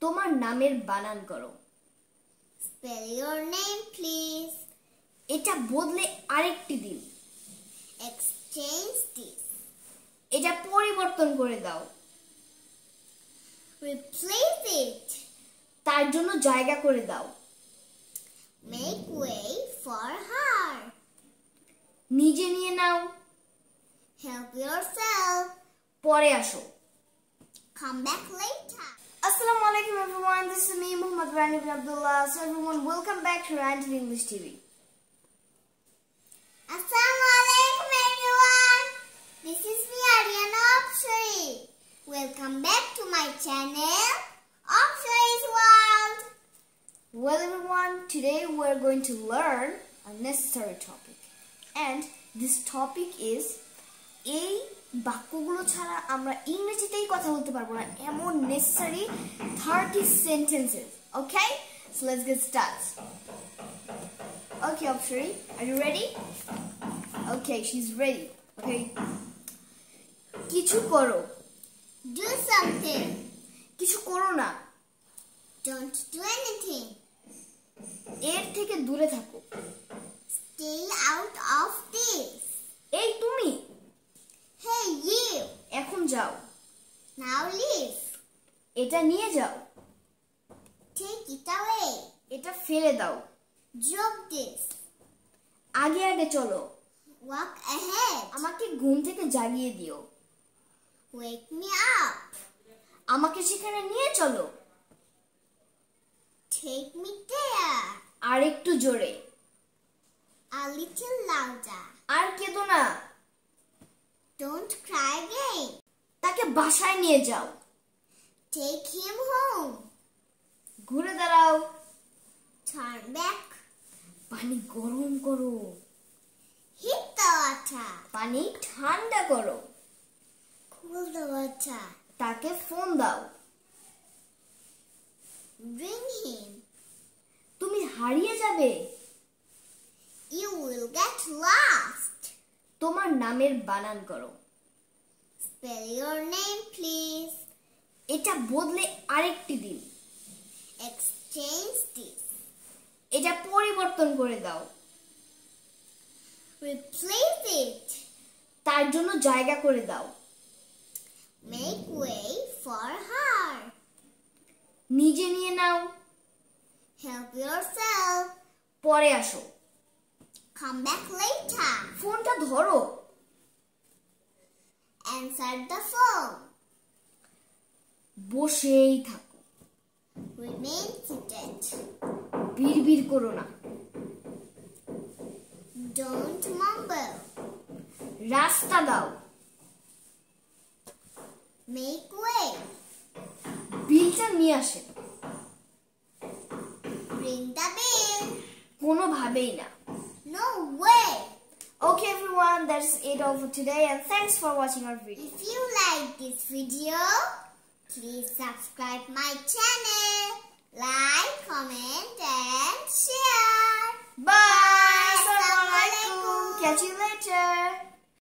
তোমার নামের বানান করো। স্পেল প্লিজ এটা বদলে আরেকটি দিন। এটা পরিবর্তন করে দাও। তার জন্য জায়গা করে দাও। মেক ওয়ে ফর হার নিজে নিয়ে নাও। হেল্প ইওরসেলফ পরে আসো। Come back later Assalamu alaikum everyone. This is me, Muhammad Rani bin Abdullah. So everyone, welcome back to Random English TV. Assalamu alaikum everyone. This is me Ariana Opshari. Welcome back to my channel Opshari's World. Well everyone, today we're going to learn a necessary topic. And this topic is এই বাক্যগুলো ছাড়া আমরা ইংরেজিতেই কথা বলতে পারব না। এমন necessary thirty sentences okay so let's get start okay oops sorry are you ready okay she is ready okay কিছু করো। Do something. কিছু করো না। Don't do anything. এর থেকে দূরে থাকো। Stay out of this. এই তুমি Hey you. এখন যাও Now leave. এটা নিয়ে যাও। ঠিক এটা এটা ফেলে দাও। যোগ দিস আগে আগে চলো। ওয়াক অ্যাহেড আমাকে ঘুম থেকে জাগিয়ে দিও। ওয়েক মি আপ আমাকে সেখানে নিয়ে চলো। টেক মি দেয়ার আর একটু জোরে। আ লিটল লাউডার আর কেঁদো না। ডোন্ট ক্রাই গেইন তাকে বাসায় নিয়ে যাও। Take him home. ঘুরে দাঁড়াও Turn back. পানি গরম করো Hit the water. পানি ঠান্ডা করো Cool the water. তাকে ফোন দাও Bring him. তুমি হারিয়ে যাবে You will get lost. তোমার নামের বানান করো Spell your name, please. এটা বদলে আরেকটি দিন। এক্সচেঞ্জ দিস এটা পরিবর্তন করে দাও। রিপ্লেস ইট তার জন্য জায়গা করে দাও। মেক ওয়ে ফর হার নিজে নিয়ে নাও। হেল্প ইয়োরসেলফ পরে আসো। কাম ব্যাক লেটার ফোনটা ধরো। অ্যানসার দ্য ফোন বসেই থাকো. বিড়বিড় করো না Don't mumble. রাস্তা দাও Make way. বিলটা নিয়ে আসে Bring the bill. কোনোভাবেই না No way. Okay everyone, that's it all for today and thanks for watching our video. If you like this video, please subscribe my channel, like, comment and share. Bye! Assalamualaikum. Catch you later.